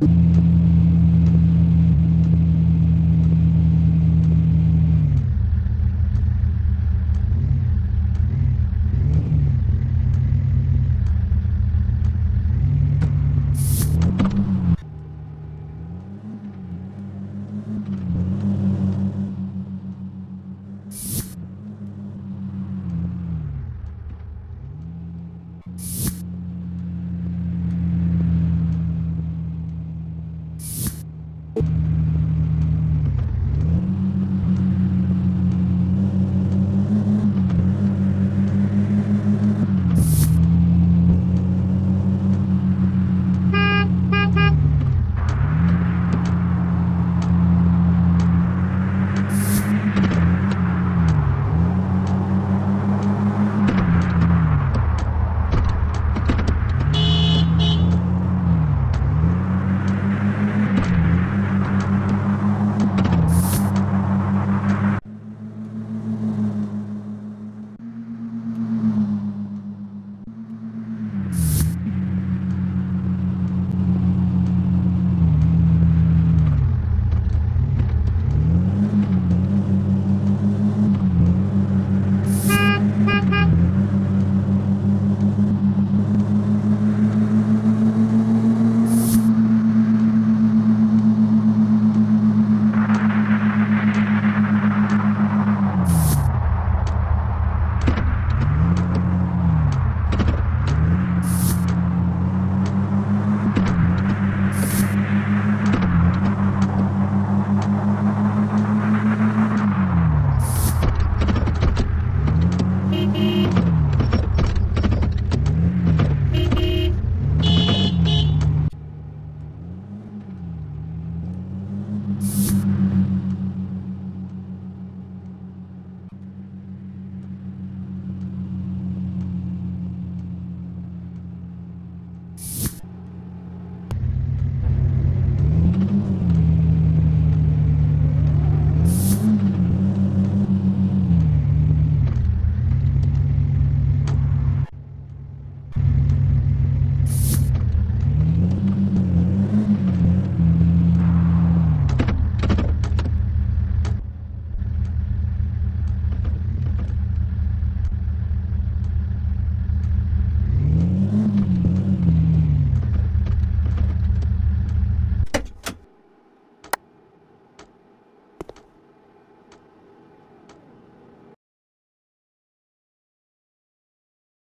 you